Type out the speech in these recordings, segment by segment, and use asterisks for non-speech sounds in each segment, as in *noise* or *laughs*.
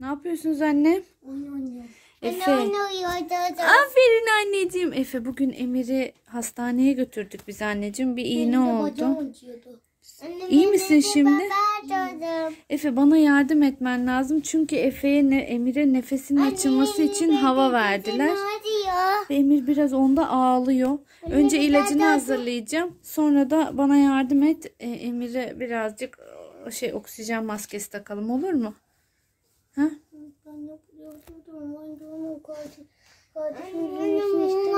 Ne yapıyorsunuz annem? Oyun oynuyor. Efe. Aferin anneciğim. Efe bugün Emir'i hastaneye götürdük biz anneciğim. Bir iğne oldu. İyi misin şimdi? Efe bana yardım etmen lazım. Çünkü Efe'ye ne, Emir'e nefesinin açılması için hava verdiler. Ve Emir biraz onda ağlıyor. Önce ilacını hazırlayacağım. Sonra da bana yardım et. E, Emir'e birazcık şey oksijen maskesi takalım olur mu? Ha?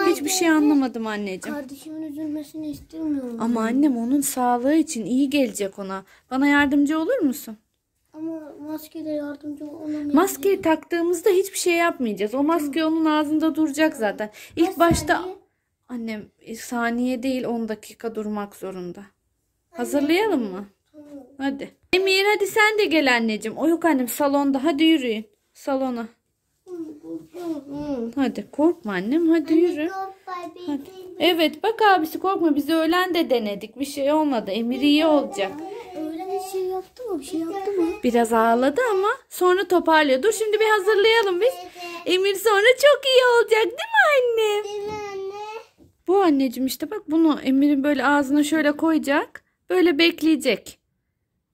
Hiçbir şey anlamadım anneciğim. Kardeşimin üzülmesini istemiyorum. Ama annem onun sağlığı için iyi gelecek ona. Bana yardımcı olur musun? Ama maskede yardımcı olmam. Maskeyi taktığımızda hiçbir şey yapmayacağız. O maske onun ağzında duracak zaten. İlk başta annem e, saniye değil 10 dakika durmak zorunda. Hazırlayalım mı? Hadi. Emir hadi sen de gel anneciğim. O yok annem salonda. Hadi yürüyün. Salona. Hadi korkma annem. Hadi yürü. Evet bak abisi korkma. Biz öğlen de denedik. Bir şey olmadı. Emir iyi olacak. Bir şey yaptı mı? Bir şey yaptı mı? *laughs* Biraz ağladı ama sonra toparlıyor. Dur şimdi bir hazırlayalım biz. Emir sonra çok iyi olacak değil mi annem? Bu anneciğim işte bak bunu Emir'in böyle ağzına şöyle koyacak. Böyle bekleyecek.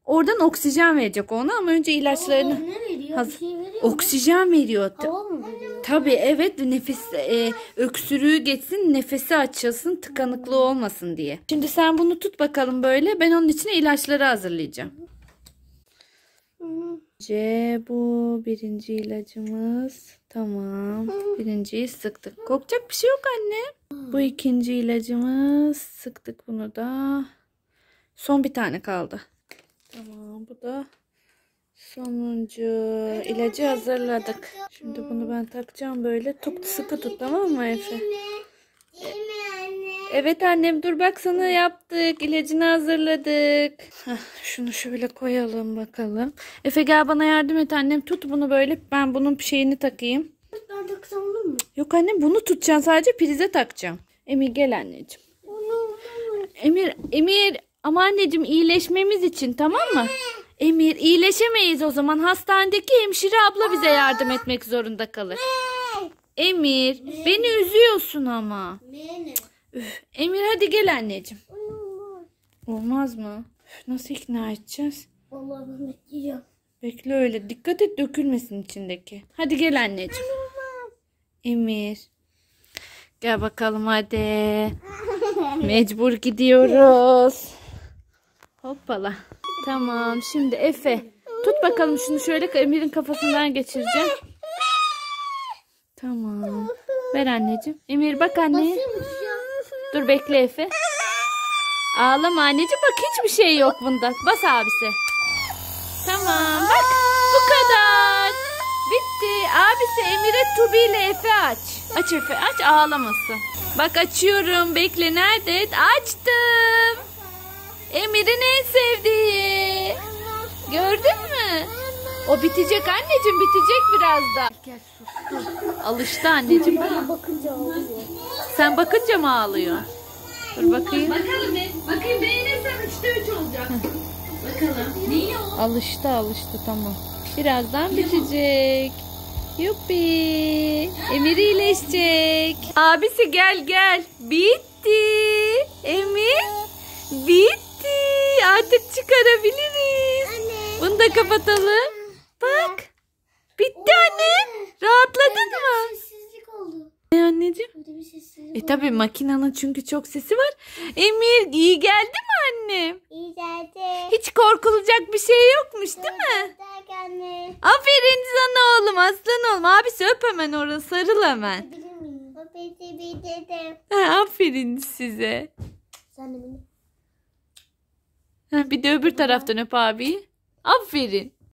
Oradan oksijen verecek ona ama önce ilaçlarını Ne veriyor? Bir şey veriyor. oksijen veriyor. Hava mı veriyor? Tabii evet nefes e, öksürüğü geçsin nefesi açılsın tıkanıklığı olmasın diye. Şimdi sen bunu tut bakalım böyle ben onun içine ilaçları hazırlayacağım. C bu birinci ilacımız. Tamam. Birinciyi sıktık. Korkacak bir şey yok anne. Bu ikinci ilacımız. Sıktık bunu da. Son bir tane kaldı. Tamam bu da sonuncu ilacı hazırladık. Şimdi bunu ben takacağım böyle. Tut sıkı tut tamam mı Efe? Evet annem dur bak sana yaptık. İlacını hazırladık. Heh, şunu şöyle koyalım bakalım. Efe gel bana yardım et annem. Tut bunu böyle. Ben bunun şeyini takayım. Ben taksam olur mu? Yok annem bunu tutacaksın sadece prize takacağım. Emir gel anneciğim. Emir, Emir ama anneciğim iyileşmemiz için tamam mı? Emir iyileşemeyiz o zaman. Hastanedeki hemşire abla bize yardım etmek zorunda kalır. Emir beni üzüyorsun ama. Üf, Emir hadi gel anneciğim. Olmaz mı? Üf, nasıl ikna edeceğiz? Vallahi. Bekle öyle. Dikkat et dökülmesin içindeki. Hadi gel anneciğim. Emir. Gel bakalım hadi. *laughs* Mecbur gidiyoruz. Hoppala. Tamam şimdi Efe. Tut bakalım şunu şöyle Emir'in kafasından geçireceğim. Tamam. Ver anneciğim. Emir bak anneye. Dur bekle Efe. Ağlama anneciğim bak hiçbir şey yok bunda. Bas abisi. Tamam bak bu kadar. Bitti. Abisi Emir'e Tubi ile Efe aç. Aç Efe aç ağlamasın. Bak açıyorum. Bekle nerede? Açtım. Emir'in en sevdiği. Gördün mü? O bitecek anneciğim bitecek birazdan. Alıştı anneciğim. Ben bakınca ağlıyor. Sen bakınca mı ağlıyor? Dur bakayım. Bakalım bir. Bakayım beğenirsen 3'te 3 olacak. Bakalım. Neyi o? Alıştı alıştı tamam. Birazdan bitecek. Yuppi. Emir iyileşecek. Abisi gel gel. Bitti. Emir. Bitti. Artık çıkarabiliriz. Anne. Bunu da kapatalım. Bak. Bitti anne. Rahatladın mı? Sessizlik oldu. Ne anneciğim? Burada bir sessizlik E tabi makinenin çünkü çok sesi var. Emir iyi geldi mi annem? İyi geldi. Hiç korkulacak bir şey yokmuş değil mi? anne. Aferin sana oğlum aslan oğlum. Abisi öp hemen orası sarıl hemen. Bilir miyim? O. Ha, aferin size. Sen de beni. Bir de öbür taraftan öp abi. Aferin.